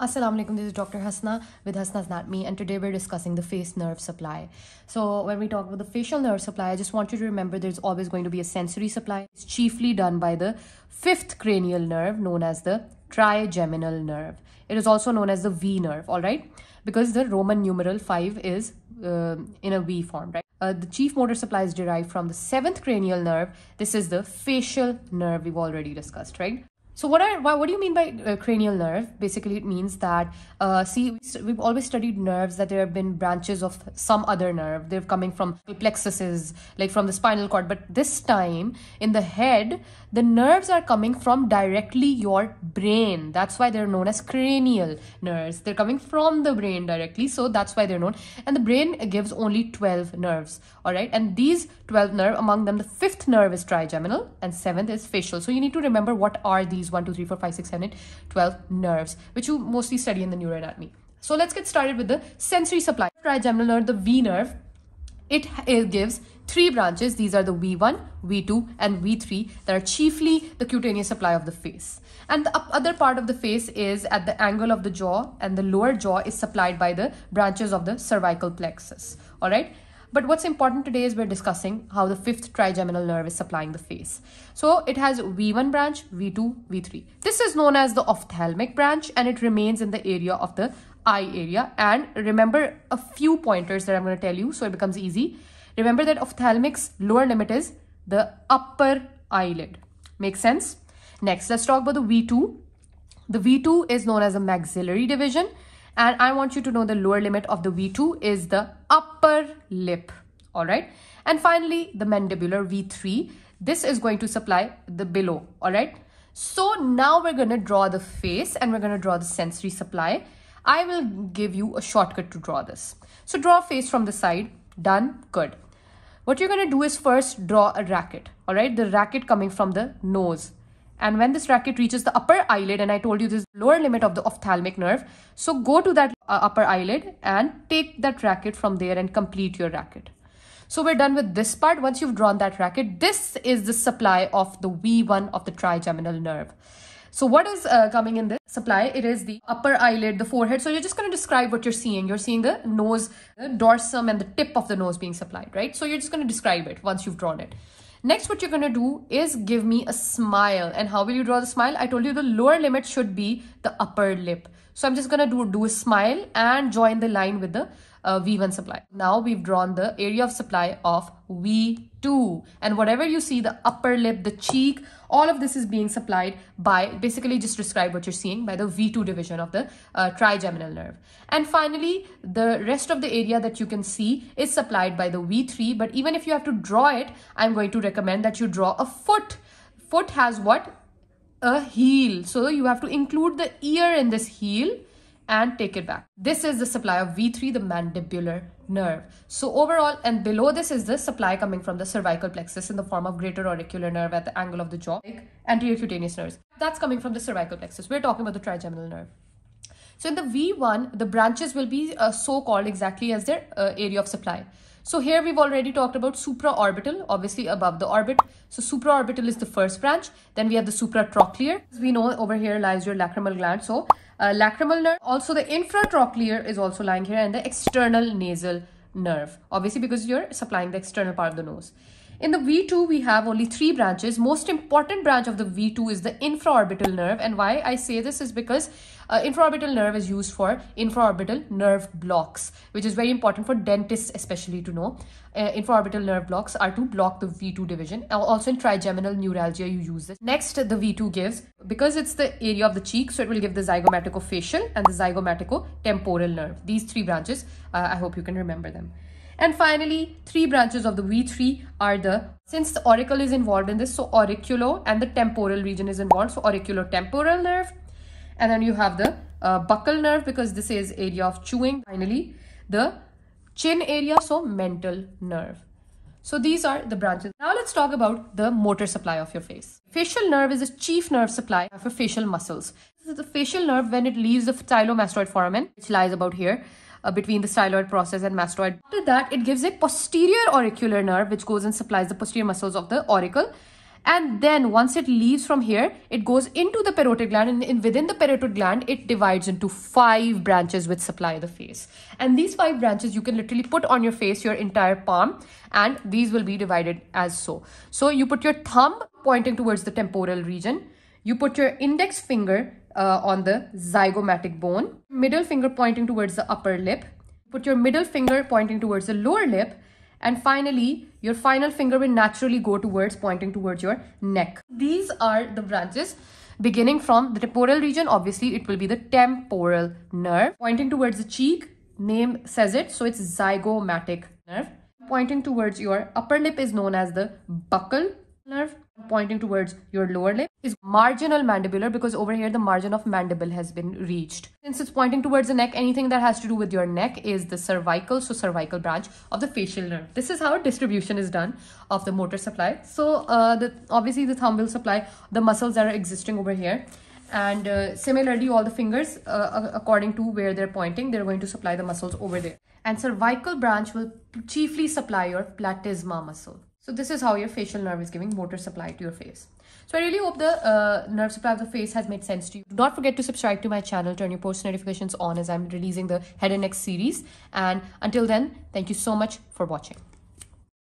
Assalamu alaikum, this is Dr. Hasana with Hasana's Anatomy, and today we're discussing the face nerve supply. So, when we talk about the facial nerve supply, I just want you to remember there's always going to be a sensory supply. It's chiefly done by the fifth cranial nerve, known as the trigeminal nerve. It is also known as the V nerve, all right? Because the Roman numeral 5 is uh, in a V form, right? Uh, the chief motor supply is derived from the seventh cranial nerve. This is the facial nerve we've already discussed, right? So what are what do you mean by uh, cranial nerve? Basically, it means that uh, see we've always studied nerves that there have been branches of some other nerve. They're coming from plexuses, like from the spinal cord. But this time in the head, the nerves are coming from directly your brain. That's why they're known as cranial nerves. They're coming from the brain directly, so that's why they're known. And the brain gives only twelve nerves. All right, and these twelve nerve among them, the fifth nerve is trigeminal, and seventh is facial. So you need to remember what are these these 1, 2, 3, 4, 5, 6, 7, 8, 12 nerves, which you mostly study in the neuroanatomy. So let's get started with the sensory supply. Trigeminal nerve, the V nerve, it, it gives three branches. These are the V1, V2, and V3 that are chiefly the cutaneous supply of the face. And the other part of the face is at the angle of the jaw, and the lower jaw is supplied by the branches of the cervical plexus. All right. But what's important today is we're discussing how the fifth trigeminal nerve is supplying the face. So it has V1 branch, V2, V3. This is known as the ophthalmic branch and it remains in the area of the eye area. And remember a few pointers that I'm going to tell you so it becomes easy. Remember that ophthalmic's lower limit is the upper eyelid. Make sense? Next, let's talk about the V2. The V2 is known as a maxillary division and I want you to know the lower limit of the V2 is the upper lip. All right. And finally, the mandibular V3. This is going to supply the below. All right. So now we're going to draw the face and we're going to draw the sensory supply. I will give you a shortcut to draw this. So draw a face from the side. Done. Good. What you're going to do is first draw a racket. All right. The racket coming from the nose. And when this racket reaches the upper eyelid, and I told you this lower limit of the ophthalmic nerve, so go to that uh, upper eyelid and take that racket from there and complete your racket. So we're done with this part. Once you've drawn that racket, this is the supply of the V1 of the trigeminal nerve. So what is uh, coming in this supply? It is the upper eyelid, the forehead. So you're just going to describe what you're seeing. You're seeing the nose, the dorsum and the tip of the nose being supplied, right? So you're just going to describe it once you've drawn it. Next, what you're going to do is give me a smile. And how will you draw the smile? I told you the lower limit should be the upper lip. So I'm just going to do, do a smile and join the line with the uh, V1 supply. Now we've drawn the area of supply of V2 and whatever you see the upper lip, the cheek, all of this is being supplied by basically just describe what you're seeing by the V2 division of the uh, trigeminal nerve. And finally, the rest of the area that you can see is supplied by the V3. But even if you have to draw it, I'm going to recommend that you draw a foot. Foot has what? A heel. So you have to include the ear in this heel and take it back. This is the supply of V3, the mandibular nerve. So overall and below this is the supply coming from the cervical plexus in the form of greater auricular nerve at the angle of the jaw, like anterior cutaneous nerves. That's coming from the cervical plexus. We're talking about the trigeminal nerve. So in the V1, the branches will be uh, so called exactly as their uh, area of supply. So here we've already talked about supraorbital, obviously above the orbit. So supraorbital is the first branch. Then we have the supratrochlear. As we know over here lies your lacrimal gland. So uh, lacrimal nerve. Also the infratrochlear is also lying here and the external nasal nerve. Obviously because you're supplying the external part of the nose. In the V2, we have only three branches. Most important branch of the V2 is the infraorbital nerve. And why I say this is because uh, infraorbital nerve is used for infraorbital nerve blocks, which is very important for dentists especially to know. Uh, infraorbital nerve blocks are to block the V2 division. Also in trigeminal neuralgia, you use this. Next, the V2 gives, because it's the area of the cheek, so it will give the zygomaticofacial and the zygomaticotemporal nerve. These three branches, uh, I hope you can remember them. And finally, three branches of the V3 are the, since the auricle is involved in this, so auriculo and the temporal region is involved. So auriculotemporal nerve. And then you have the uh, buccal nerve because this is area of chewing. Finally, the chin area, so mental nerve. So these are the branches. Now let's talk about the motor supply of your face. Facial nerve is the chief nerve supply for facial muscles. This is the facial nerve when it leaves the stylomastoid foramen, which lies about here uh, between the styloid process and mastoid. After that, it gives a posterior auricular nerve which goes and supplies the posterior muscles of the auricle. and then once it leaves from here it goes into the parotid gland and in, within the parotid gland it divides into five branches which supply the face and these five branches you can literally put on your face your entire palm and these will be divided as so so you put your thumb pointing towards the temporal region you put your index finger uh, on the zygomatic bone middle finger pointing towards the upper lip put your middle finger pointing towards the lower lip and finally, your final finger will naturally go towards pointing towards your neck. These are the branches beginning from the temporal region. Obviously, it will be the temporal nerve. Pointing towards the cheek, name says it. So it's zygomatic nerve. Pointing towards your upper lip is known as the buccal nerve pointing towards your lower lip is marginal mandibular because over here the margin of mandible has been reached. Since it's pointing towards the neck, anything that has to do with your neck is the cervical, so cervical branch of the facial nerve. This is how distribution is done of the motor supply. So uh, the obviously the thumb will supply the muscles that are existing over here. And uh, similarly, all the fingers, uh, according to where they're pointing, they're going to supply the muscles over there. And cervical branch will chiefly supply your platysma muscle. So this is how your facial nerve is giving motor supply to your face. So I really hope the uh, nerve supply of the face has made sense to you. Do not forget to subscribe to my channel, turn your post notifications on as I'm releasing the head and neck series. And until then, thank you so much for watching.